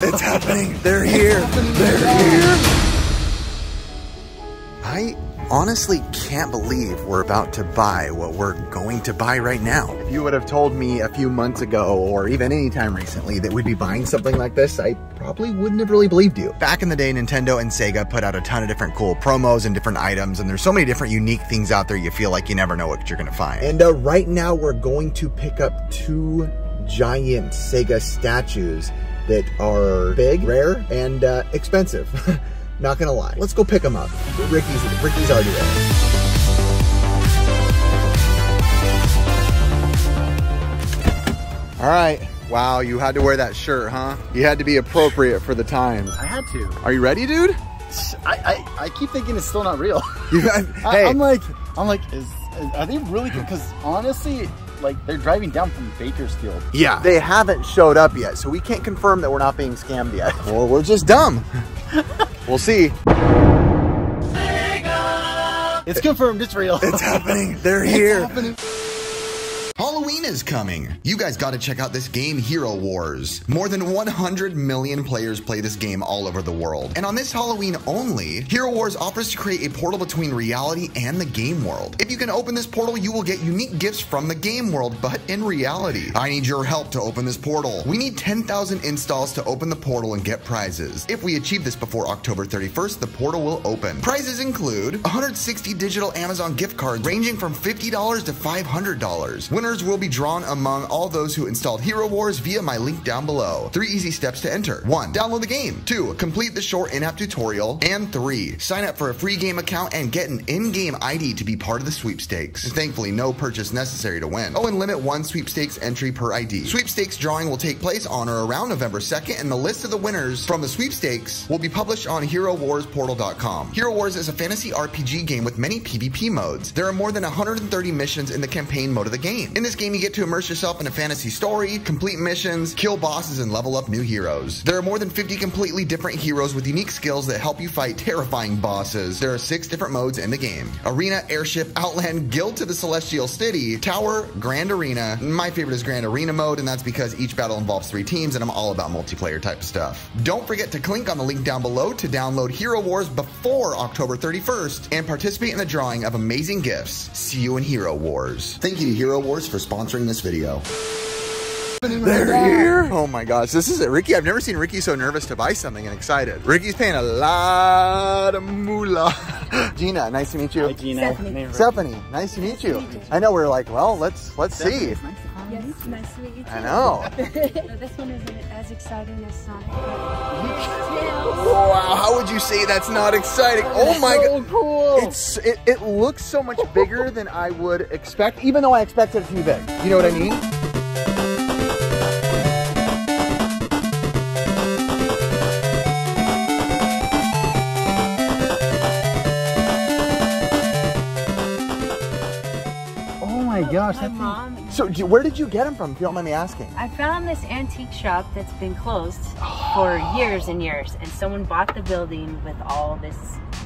It's happening. They're here. They're here. I honestly can't believe we're about to buy what we're going to buy right now. If you would have told me a few months ago or even any time recently that we'd be buying something like this, I probably wouldn't have really believed you. Back in the day, Nintendo and Sega put out a ton of different cool promos and different items, and there's so many different unique things out there you feel like you never know what you're gonna find. And uh, right now we're going to pick up two giant Sega statues that are big, rare, and uh, expensive. Not gonna lie. Let's go pick them up. Ricky's Ricky's already there. All right. Wow, you had to wear that shirt, huh? You had to be appropriate for the times. I had to. Are you ready, dude? I, I, I keep thinking it's still not real. You, hey, I, am like, I'm like, is, is are they really? Because honestly, like they're driving down from Bakersfield. Yeah. They haven't showed up yet, so we can't confirm that we're not being scammed yet. Or we're just dumb. we'll see. It's confirmed, it's real. It's happening. They're here. happening. Is coming. You guys got to check out this game, Hero Wars. More than 100 million players play this game all over the world. And on this Halloween only, Hero Wars offers to create a portal between reality and the game world. If you can open this portal, you will get unique gifts from the game world, but in reality. I need your help to open this portal. We need 10,000 installs to open the portal and get prizes. If we achieve this before October 31st, the portal will open. Prizes include 160 digital Amazon gift cards ranging from $50 to $500. Winners will be drawn among all those who installed Hero Wars via my link down below. Three easy steps to enter. One, download the game. Two, complete the short in-app tutorial. And three, sign up for a free game account and get an in-game ID to be part of the sweepstakes. Thankfully, no purchase necessary to win. Oh, and limit one sweepstakes entry per ID. Sweepstakes drawing will take place on or around November 2nd, and the list of the winners from the sweepstakes will be published on HeroWarsPortal.com. Hero Wars is a fantasy RPG game with many PvP modes. There are more than 130 missions in the campaign mode of the game. In this game, you get to immerse yourself in a fantasy story, complete missions, kill bosses, and level up new heroes. There are more than 50 completely different heroes with unique skills that help you fight terrifying bosses. There are six different modes in the game. Arena, Airship, Outland, Guild to the Celestial City, Tower, Grand Arena. My favorite is Grand Arena mode, and that's because each battle involves three teams, and I'm all about multiplayer type stuff. Don't forget to click on the link down below to download Hero Wars before October 31st and participate in the drawing of amazing gifts. See you in Hero Wars. Thank you, to Hero Wars, for sponsoring this video. They're here. Oh my gosh, this is it. Ricky, I've never seen Ricky so nervous to buy something and excited. Ricky's paying a lot of moolah. Gina, nice to meet you. Hi, Gina. Stephanie. Stephanie, nice to meet you. I know we're like, well, let's let's see. Yes, nice to meet you too. I know. this one isn't as exciting as Sonic. Wow, how would you say that's not exciting? Oh my so god. cool. It's it, it looks so much bigger than I would expect, even though I expected it to be big. You know what I mean? Gosh, My mom, So, do- where did you get them from? If you don't mind me asking. I found this antique shop that's been closed for years and years, and someone bought the building with all this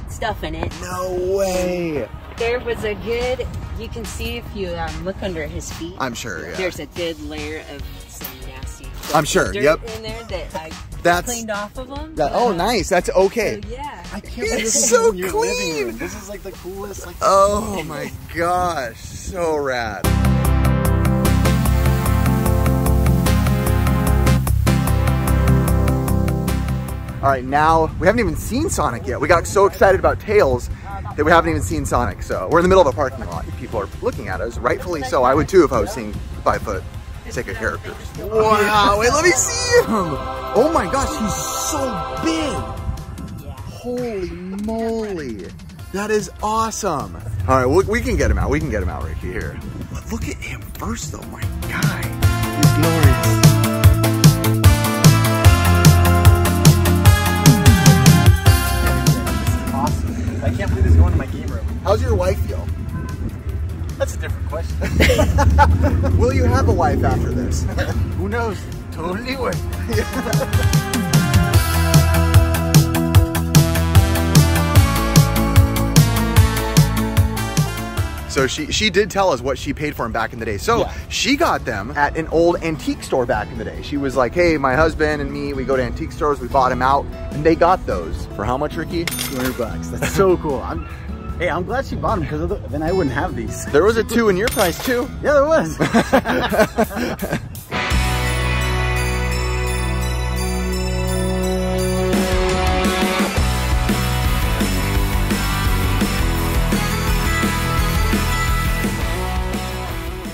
stuff in it. No way. There was a good, you can see if you um, look under his feet. I'm sure. Yeah. There's a good layer of some nasty. I'm sure, Dirt yep. in there that I That's- cleaned off of them. That, oh, nice. That's So, okay. yeah. I can't believe It's so clean. This is like the coolest. Like, Oh my gosh, so rad. All right, now we haven't even seen Sonic yet. We got so excited about Tails that we haven't even seen Sonic. So we're in the middle of a parking lot. People are looking at us, rightfully so. I would too if I was seeing five foot Sega characters. Wow, wait, let me see him. Oh my gosh, he's so big. Holy moly. That is awesome. All right, we, we can get him out. We can get him out right here. But look at him first, though. My guy. He's glorious. this is awesome. I can't believe this is going to my game room. How's your wife feel? That's a different question. Will you have a wife after this? Who knows? Totally would. So So she she did tell us what she paid for them back in the day. So Yeah. she got them at an old antique store back in the day. She was like, "Hey, my husband and me, we go to antique stores. We bought them out, and they got those for how much, Ricky? 200 bucks. That's so cool. I'm, hey, I'm glad she bought them because then I wouldn't have these. There was a two in your price too. Yeah, there was.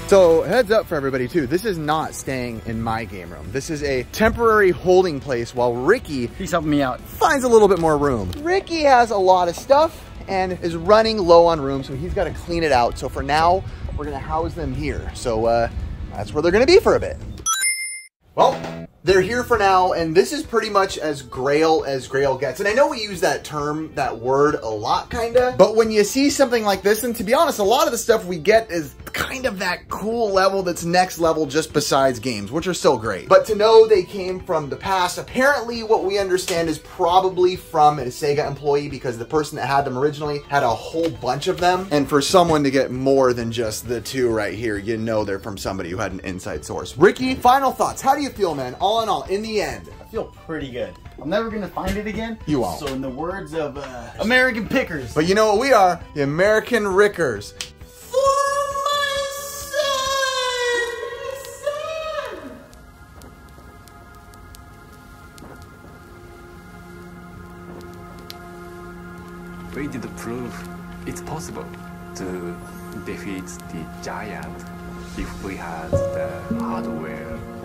So heads up for everybody too. This is not staying in my game room. This is a temporary holding place while Ricky He's helping me out. finds a little bit more room. Ricky has a lot of stuff and is running low on room, so he's got to clean it out. So for now, we're gonna house them here. So uh, that's where they're gonna be for a bit. Well, they're here for now, and this is pretty much as grail as grail gets. And I know we use that term, that word a lot, kinda. But when you see something like this, and to be honest, a lot of the stuff we get is kind of that cool level that's next level just besides games, which are still great. But to know they came from the past, apparently what we understand is probably from a Sega employee because the person that had them originally had a whole bunch of them. And for someone to get more than just the two right here, you know they're from somebody who had an inside source. Ricky, final thoughts. How do you feel, man? All in all, in the end. I feel pretty good. I'm never gonna find it again. You won't. So in the words of uh, American Pickers, But you know what we are? The American Rickers. we did prove it's possible to defeat the giant if we had the hardware for the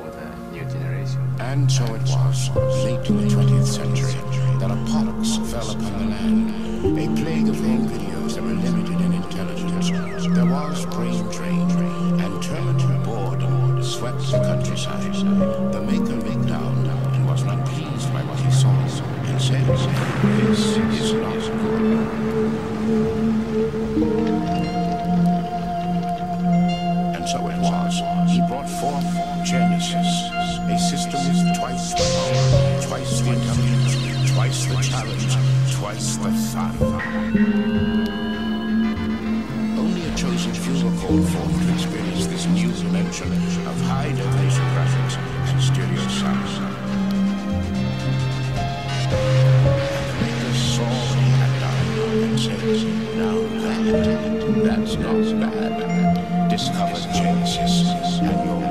new generation. And so it was, late in the 20th century, that a pox fell upon the land, a plague of home videos that were limited in intelligence. There was brain drain, and terminal boredom swept the countryside. The maker looked down and was not pleased by what he saw, and said, This is not good. And so it was. He brought forth Genesis, system twice the power, twice the intelligence, twice the challenge, twice the fun. Only a chosen few were called forth to experience this new dimension of high definition graphics and stereo sound. Now that, that's not bad. Discover Genesis, and your